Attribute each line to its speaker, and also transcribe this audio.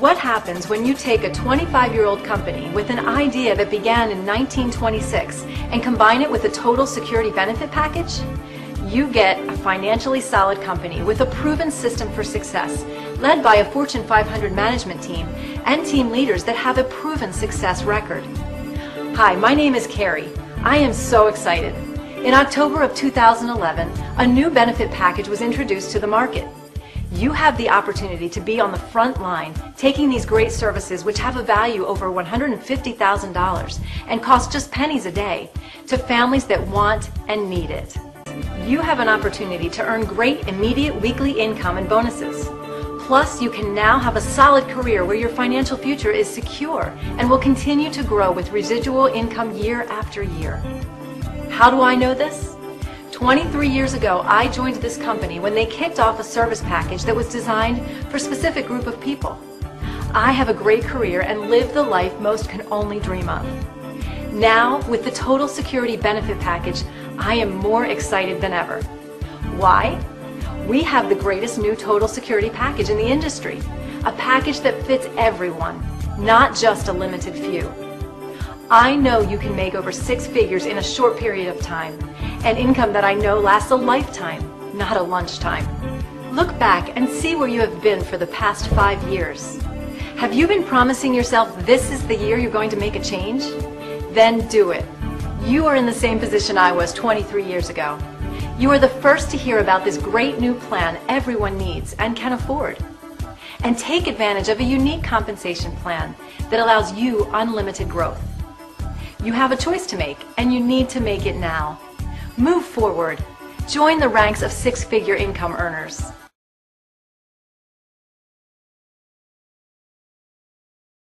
Speaker 1: What happens when you take a 25-year-old company with an idea that began in 1926 and combine it with a total security benefit package? You get a financially solid company with a proven system for success, led by a Fortune 500 management team and team leaders that have a proven success record. Hi, my name is Carrie. I am so excited. In October of 2011, a new benefit package was introduced to the market. You have the opportunity to be on the front line, taking these great services which have a value over $150,000 and cost just pennies a day to families that want and need it. You have an opportunity to earn great immediate weekly income and bonuses. Plus, you can now have a solid career where your financial future is secure and will continue to grow with residual income year after year. How do I know this? 23 years ago, I joined this company when they kicked off a service package that was designed for a specific group of people. I have a great career and live the life most can only dream of. Now, with the Total Security Benefit Package, I am more excited than ever. Why? We have the greatest new Total Security package in the industry, a package that fits everyone, not just a limited few. I know you can make over six figures in a short period of time, an income that I know lasts a lifetime, not a lunchtime. Look back and see where you have been for the past five years. Have you been promising yourself this is the year you're going to make a change? Then do it. You are in the same position I was 23 years ago. You are the first to hear about this great new plan everyone needs and can afford. And take advantage of a unique compensation plan that allows you unlimited growth. You have a choice to make, and you need to make it now. Move forward. Join the ranks of six-figure income earners.